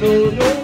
know your